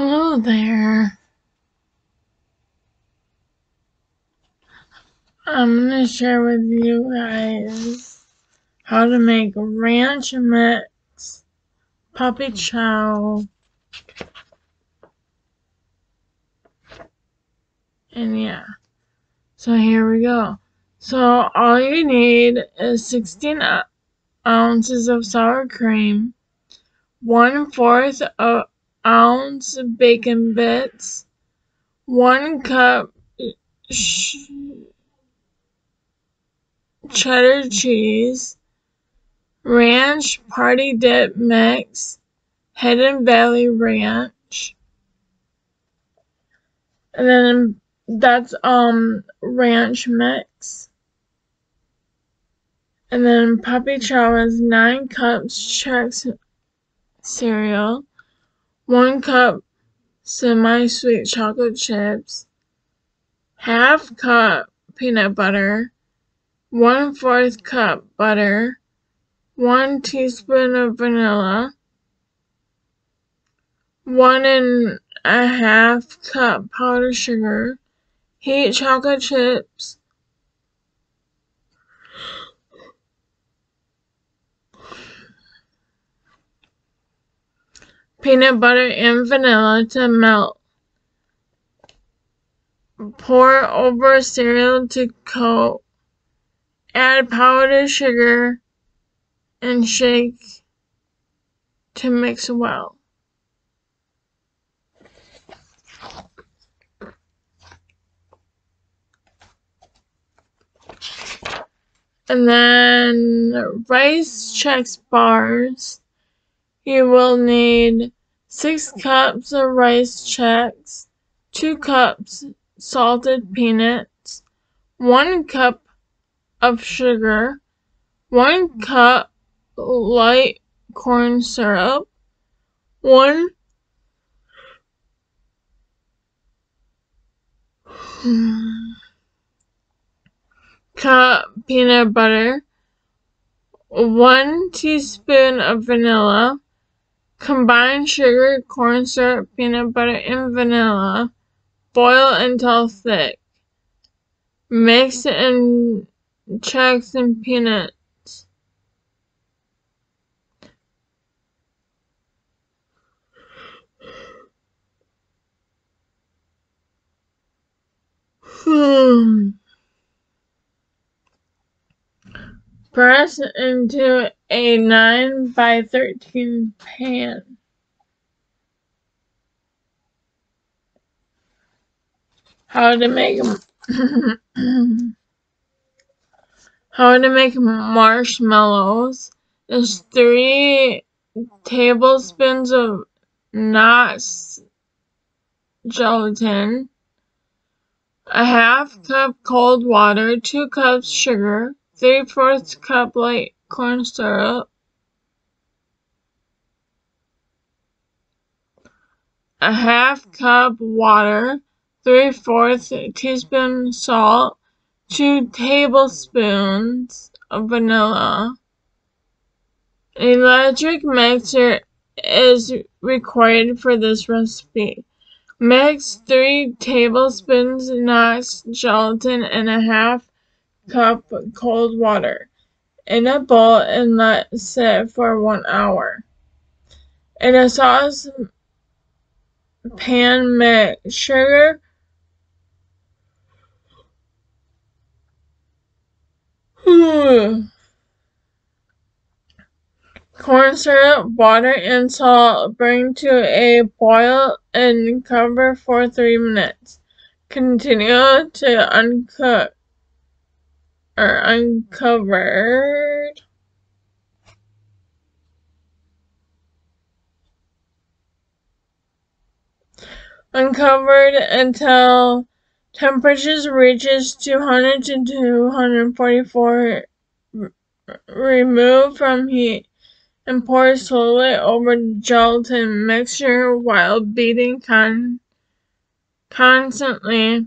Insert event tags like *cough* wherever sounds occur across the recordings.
Hello there. I'm going to share with you guys how to make ranch mix puppy chow. And yeah, so here we go. So all you need is 16 ounces of sour cream, one fourth of ounce of bacon bits, one cup cheddar cheese, ranch party dip mix, Hidden Valley Ranch, and then that's um ranch mix. And then Puppy Chow is nine cups Chex cereal, one cup semi-sweet chocolate chips, half cup peanut butter, one fourth cup butter, one teaspoon of vanilla, one and a half cup powdered sugar, heat chocolate chips, peanut butter and vanilla to melt. Pour over cereal to coat. Add powdered sugar and shake to mix well. And then rice Chex bars you will need 6 cups of rice Chex, 2 cups salted peanuts, 1 cup of sugar, 1 cup light corn syrup, 1 cup peanut butter, 1 teaspoon of vanilla, Combine sugar, corn syrup, peanut butter, and vanilla. Boil until thick. Mix in Chex and peanuts. Hmm. Press into a 9 by 13 pan. How to make *coughs* How to make marshmallows is 3 tablespoons of Knox gelatin, a half cup cold water, 2 cups sugar, 3 fourths cup light corn syrup, a half cup water, 3 fourths teaspoon salt, 2 tablespoons of vanilla. An electric mixer is required for this recipe. Mix 3 tablespoons Knox gelatin and a half cup cold water in a bowl and let sit for one hour. In a sauce pan, mix sugar, hmm, corn syrup, water, and salt. Bring to a boil and cover for three minutes. Continue to uncook or uncovered. Uncovered until temperatures reaches 200 to 244. Remove from heat and pour slowly over gelatin mixture while beating con constantly.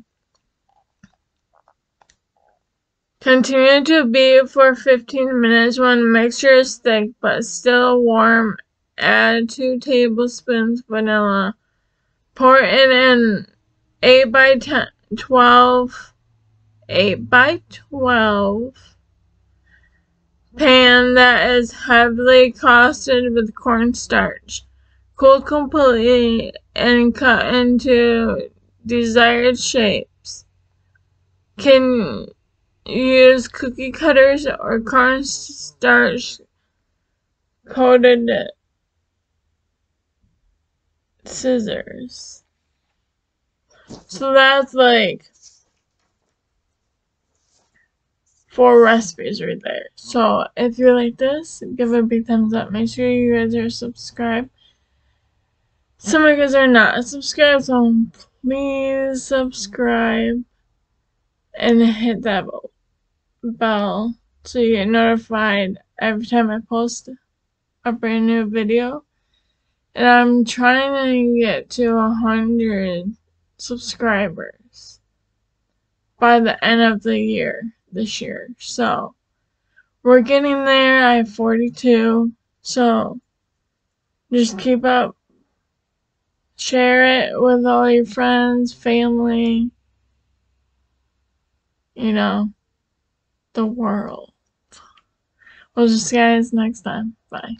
Continue to beat for 15 minutes when mixture is thick but still warm. Add 2 tablespoons vanilla. Pour in an 8 by 10, 12, 8 by 12 pan that is heavily crusted with cornstarch. Cool completely and cut into desired shapes. Can use cookie cutters or cornstarch coated scissors. So that's like four recipes right there. So if you like this, give it a big thumbs up. Make sure you guys are subscribed. Some of you guys are not subscribed, so please subscribe and hit that bell so you get notified every time I post a brand new video. And I'm trying to get to a hundred subscribers by the end of the year this year. So we're getting there. I have 42. So just keep up. Share it with all your friends, family, you know, the world. We'll see you guys next time. Bye.